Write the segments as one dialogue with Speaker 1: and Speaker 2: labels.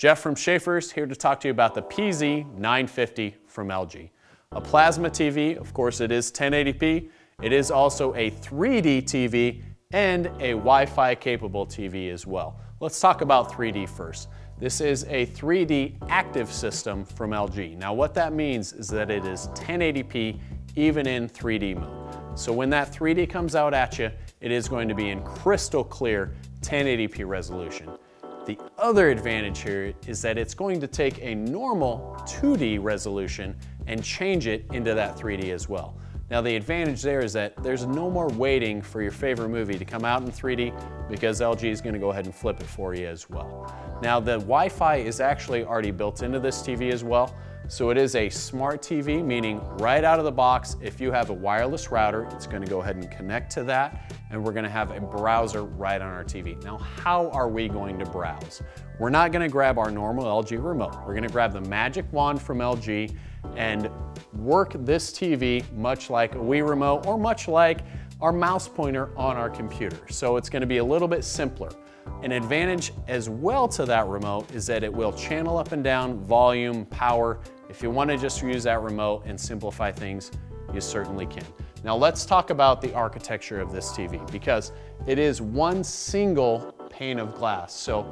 Speaker 1: Jeff from Schaefer's here to talk to you about the PZ950 from LG. A plasma TV, of course it is 1080p. It is also a 3D TV and a Wi-Fi capable TV as well. Let's talk about 3D first. This is a 3D active system from LG. Now what that means is that it is 1080p even in 3D mode. So when that 3D comes out at you, it is going to be in crystal clear 1080p resolution. The other advantage here is that it's going to take a normal 2D resolution and change it into that 3D as well. Now the advantage there is that there's no more waiting for your favorite movie to come out in 3D because LG is going to go ahead and flip it for you as well. Now the Wi-Fi is actually already built into this TV as well. So it is a smart TV, meaning right out of the box, if you have a wireless router, it's gonna go ahead and connect to that, and we're gonna have a browser right on our TV. Now, how are we going to browse? We're not gonna grab our normal LG remote. We're gonna grab the Magic Wand from LG and work this TV much like a Wii remote or much like our mouse pointer on our computer. So it's gonna be a little bit simpler. An advantage as well to that remote is that it will channel up and down volume, power. If you wanna just use that remote and simplify things, you certainly can. Now let's talk about the architecture of this TV because it is one single pane of glass. So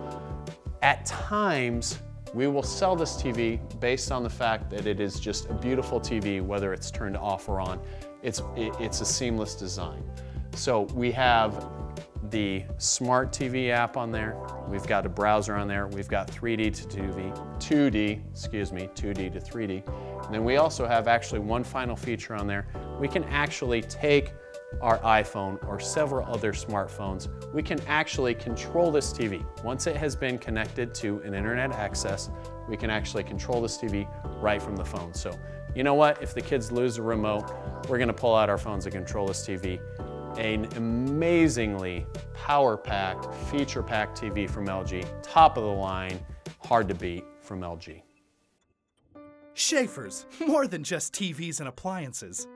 Speaker 1: at times, we will sell this TV based on the fact that it is just a beautiful TV, whether it's turned off or on. It's, it's a seamless design. So we have the smart TV app on there. We've got a browser on there. We've got 3D to 2D, 2D, excuse me, 2D to 3D. And then we also have actually one final feature on there. We can actually take our iPhone or several other smartphones, we can actually control this TV. Once it has been connected to an internet access, we can actually control this TV right from the phone. So you know what, if the kids lose the remote, we're gonna pull out our phones and control this TV. An amazingly power-packed, feature-packed TV from LG, top of the line, hard to beat from LG.
Speaker 2: Schaefer's, more than just TVs and appliances.